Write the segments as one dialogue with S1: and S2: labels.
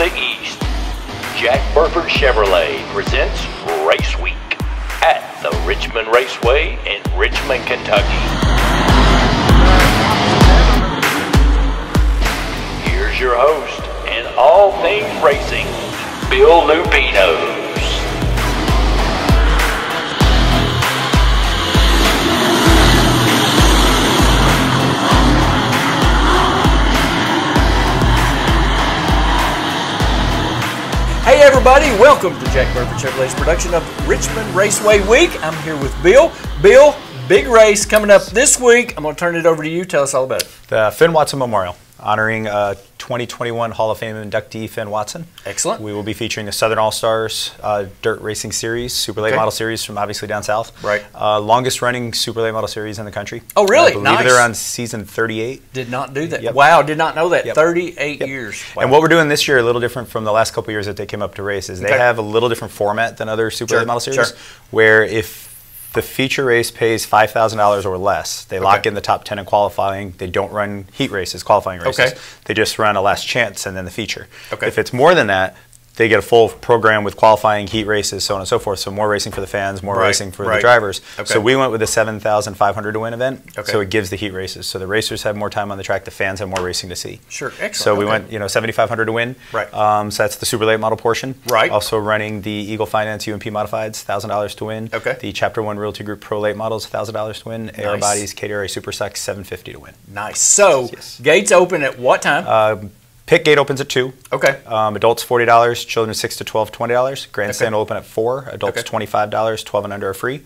S1: the East, Jack Burford Chevrolet presents Race Week at the Richmond Raceway in Richmond, Kentucky. Here's your host and all things racing, Bill Lupinos.
S2: Everybody, welcome to Jack Burford Chevrolet's production of Richmond Raceway Week. I'm here with Bill. Bill, big race coming up this week. I'm going to turn it over to you. Tell us all about it.
S3: The Finn Watson Memorial, honoring uh, 2021 Hall of Fame inductee Finn Watson.
S2: Excellent.
S3: We will be featuring the Southern All Stars uh, Dirt Racing Series, Super Late
S2: Okay.
S3: Model Series from obviously down south.
S2: Right.
S3: Uh, longest running Super Late Model Series in the country.
S2: Oh, really?
S3: I believe
S2: Nice.
S3: they're on season 38.
S2: Did not do that.
S3: Yep.
S2: Wow, did not know that.
S3: Yep.
S2: 38
S3: Yep.
S2: years. Wow.
S3: And what we're doing this year, a little different from the last couple years that they came up to race, is they
S2: Okay.
S3: have a little different format than other Super
S2: Sure,
S3: Late Model Series,
S2: sure.
S3: where if the feature race pays five thousand dollars or less, they lock in the top ten in qualifying. They don't run heat races, qualifying races.
S2: Okay.
S3: They just run a last chance and then the feature.
S2: Okay.
S3: If it's more than that. They get a full program with qualifying, heat races, so on and so forth. So more racing for the fans, more
S2: Right,
S3: racing for
S2: right.
S3: the drivers.
S2: Okay.
S3: So we went with a 7,500 to win event.
S2: Okay.
S3: So it gives the heat races. So the racers have more time on the track, the fans have more racing to see.
S2: Sure, excellent.
S3: So we
S2: Okay.
S3: went, you know, 7,500 to win.
S2: Right.
S3: Um, so that's the super late model portion.
S2: Right.
S3: Also running the Eagle Finance UMP modifieds, thousand dollars to win.
S2: Okay.
S3: The Chapter One Realty Group Pro Late models, thousand dollars to win.
S2: Nice.
S3: Bodies, KDRA Super Stock, 750 to win.
S2: Nice. So,
S3: Yes.
S2: gates open at what time?
S3: Uh, pit gate opens at two.
S2: okay.
S3: Um, adults forty dollars, children six to 12, 20 dollars. Grandstand
S2: Okay.
S3: will open at four. Adults
S2: Okay.
S3: twenty five dollars, twelve and under are free.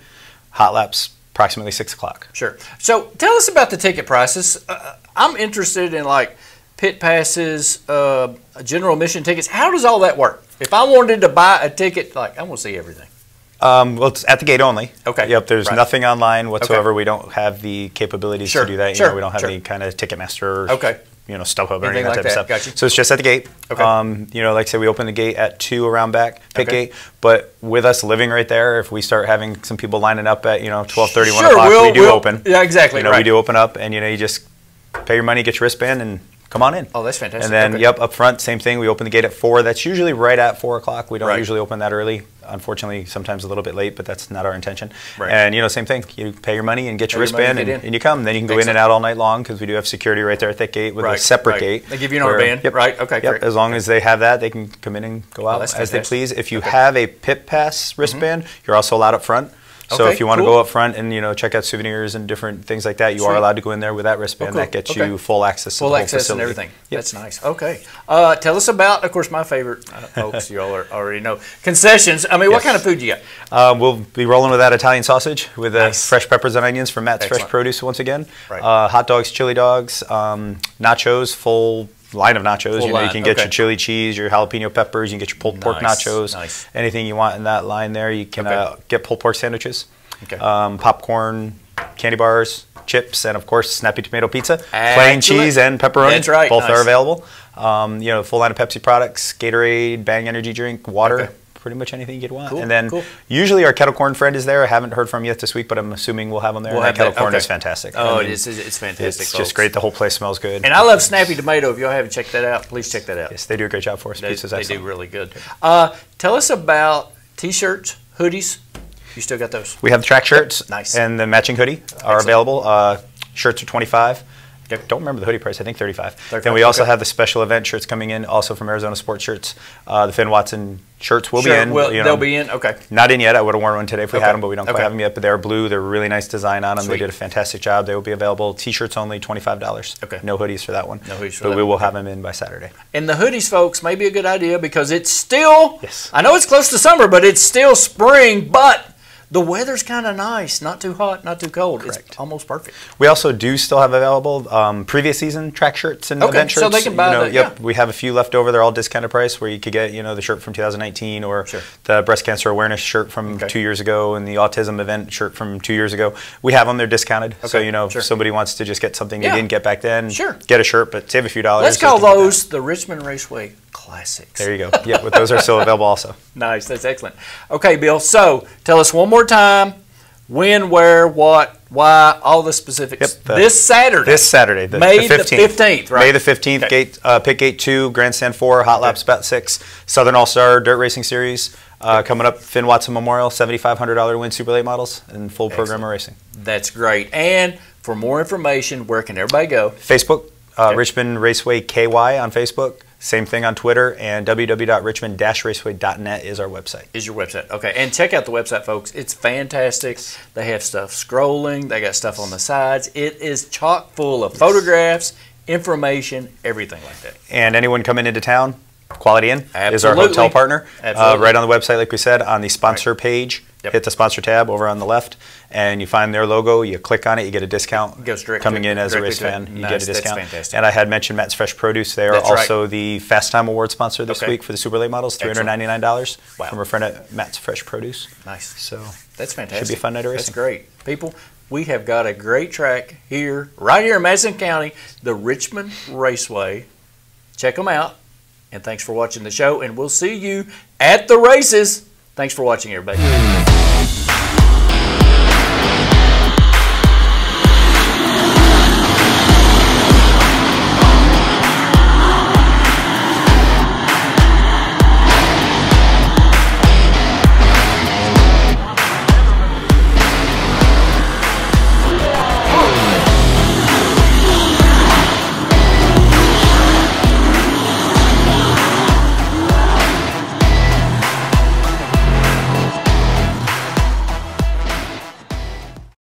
S3: Hot laps approximately six o'clock.
S2: Sure. So tell us about the ticket prices. Uh, I'm interested in like pit passes, uh, general admission tickets. How does all that work? If I wanted to buy a ticket, like I want to see everything.
S3: Um, well, it's at the gate only.
S2: Okay.
S3: Yep. There's
S2: Right.
S3: nothing online whatsoever. We don't have the capabilities
S2: Sure,
S3: to do that. You
S2: sure,
S3: know, we don't have
S2: sure.
S3: any kind of Ticketmaster.
S2: Okay.
S3: You know, StubHub or
S2: Anything like
S3: that type
S2: that.
S3: of stuff.
S2: Gotcha.
S3: So it's just at the gate.
S2: Okay.
S3: Um, you know, like I said, we open the gate at two around back pit
S2: Okay.
S3: gate. But with us living right there, if we start having some people lining up at you know 12, 30, 1 o'clock,
S2: we'll-
S3: we do
S2: we'll-
S3: open.
S2: yeah, exactly,
S3: You know,
S2: right.
S3: we do open up, and you know, you just pay your money, get your wristband, and come on in.
S2: Oh, that's fantastic.
S3: And then,
S2: Okay.
S3: yep, up front, same thing. We open the gate at four. That's usually right at four o'clock. We don't
S2: Right.
S3: usually open that early. Unfortunately, sometimes a little bit late, but that's not our intention.
S2: Right.
S3: And you know, same thing. You pay your money and get your
S2: Pay your
S3: wristband,
S2: and
S3: and, you come. Then you can go in and out all night long because we do have security right there at that gate with
S2: Right,
S3: a separate
S2: right.
S3: gate.
S2: They give you an armband,
S3: where- yep,
S2: right? Okay,
S3: Yep.
S2: great.
S3: As long as they have that, they can come in and go oh, out
S2: that's
S3: as they please. If you
S2: Okay.
S3: have a pit pass mm-hmm. wristband, you're also allowed up front. So
S2: Okay,
S3: if you want
S2: cool.
S3: to go up front and you know check out souvenirs and different things like that, you
S2: Sweet.
S3: are allowed to go in there with that wristband.
S2: Oh, cool.
S3: That gets
S2: Okay.
S3: you full access to
S2: Full access
S3: facility.
S2: and everything.
S3: Yep.
S2: That's nice. Okay. Uh, tell us about, of course, my favorite, uh, folks, you all are, already know, concessions. I mean, what kind of food do you got?
S3: Uh, we'll be rolling with that Italian sausage with uh,
S2: Nice.
S3: fresh peppers and onions from Matt's
S2: Excellent.
S3: Fresh Produce once again.
S2: Right.
S3: Uh, hot dogs, chili dogs, um, nachos, full line of nachos.
S2: Full
S3: you know,
S2: line,
S3: you can get
S2: okay.
S3: your chili cheese, your jalapeno peppers, you can get your pulled pork
S2: Nice,
S3: nachos,
S2: nice.
S3: anything you want in that line there. You can
S2: Okay.
S3: uh, get pulled pork sandwiches,
S2: Okay.
S3: um, popcorn, candy bars, chips, and of course snappy tomato pizza. Plain cheese and pepperoni.
S2: That's right,
S3: Both
S2: nice.
S3: are available. Um, you know, full line of Pepsi products, Gatorade, Bang energy drink, water. Pretty much anything you'd want.
S2: Cool,
S3: And then
S2: cool.
S3: usually our kettle corn friend is there. I haven't heard from him yet this week, but I'm assuming we'll have him there.
S2: We'll have
S3: kettle
S2: that,
S3: corn
S2: okay.
S3: is fantastic.
S2: Oh,
S3: I mean,
S2: is. It's fantastic.
S3: It's
S2: folks.
S3: just great. The whole place smells good.
S2: And I love Snappy Tomato. If y'all haven't checked that out, please check that out.
S3: yes, they do a great job for us.
S2: They,
S3: Pizza's
S2: they do really good. Uh, tell us about t-shirts, hoodies. You still got those?
S3: We have the track shirts
S2: Nice.
S3: and the matching hoodie are
S2: Excellent.
S3: available. Uh, shirts are 25.
S2: Okay.
S3: Don't remember the hoodie price. I think 35.
S2: 35,
S3: Then we also
S2: okay.
S3: have the special event shirts coming in, also from Arizona Sports Shirts. Uh, the Finn Watson shirts will
S2: sure.
S3: be in.
S2: Well,
S3: you know,
S2: they'll be in. Okay.
S3: Not in yet. I would have worn one today if we
S2: Okay.
S3: had them, but we don't
S2: Okay.
S3: quite have them yet. But they're blue. They're really nice design on them.
S2: Sweet.
S3: They did a fantastic job. They will be available. T-shirts only, twenty-five dollars.
S2: Okay.
S3: No hoodies for that one.
S2: No hoodies for
S3: but we will have them in by Saturday.
S2: And the hoodies, folks, may be a good idea because it's still.
S3: Yes.
S2: I know it's close to summer, but it's still spring. But the weather's kind of nice. Not too hot, not too cold. It's
S3: Correct.
S2: almost perfect.
S3: We also do still have available um, previous season track shirts and
S2: Okay,
S3: event
S2: so
S3: shirts.
S2: they can buy
S3: you know,
S2: the-
S3: Yep,
S2: yeah.
S3: we have a few left over. They're all discounted price, where you could get you know the shirt from 2019 or
S2: Sure.
S3: the breast cancer awareness shirt from
S2: Okay.
S3: two years ago and the autism event shirt from two years ago. We have them. They're discounted.
S2: Okay, So
S3: you know,
S2: sure.
S3: if somebody wants to just get something
S2: Yeah.
S3: they didn't get back then,
S2: Sure.
S3: get a shirt, but save a few dollars.
S2: Let's call
S3: to get that.
S2: those the Richmond Raceway Classics.
S3: There you go. Yeah, but those are still available also.
S2: Nice. That's excellent. Okay, Bill. So tell us one more time when, where, what, why, all the specifics.
S3: Yep, the-
S2: this Saturday.
S3: This Saturday, the,
S2: May
S3: the
S2: the
S3: 15th.
S2: 15th, right?
S3: May the 15th,
S2: Okay.
S3: gate, uh, pit gate 2, Grandstand 4, Hot Laps about 6, Southern All Star Dirt Racing Series. Uh, coming up, Finn Watson Memorial, $7,500 win Super Late models and full program of racing.
S2: That's great. And for more information, where can everybody go?
S3: Facebook, uh,
S2: Okay.
S3: Richmond Raceway KY on Facebook. Same thing on Twitter, and www.richmond-raceway.net is our website.
S2: Is your website. Okay. And check out the website, folks. It's fantastic. They have stuff scrolling, they got stuff on the sides. It is chock full of photographs, information, everything like that.
S3: And anyone coming into town, Quality Inn is our hotel partner. Uh, right on the website, like we said, on the sponsor page.
S2: Yep.
S3: Hit the sponsor tab over on the left, and you find their logo. You click on it, you get a discount.
S2: Goes direct
S3: coming in as a race fan, you
S2: Nice.
S3: get a
S2: That's
S3: discount.
S2: fantastic.
S3: And I had mentioned Matt's Fresh Produce. They are
S2: That's right.
S3: also the Fast Time Award sponsor this
S2: Okay.
S3: week for the Super Late models. Three hundred ninety nine dollars
S2: Wow.
S3: from a friend at Matt's Fresh Produce.
S2: Nice.
S3: So
S2: That's fantastic.
S3: Should be a fun night of
S2: That's great. People, we have got a great track here, right here in Madison County, the Richmond Raceway. Check them out. And thanks for watching the show. And we'll see you at the races. Thanks for watching, everybody.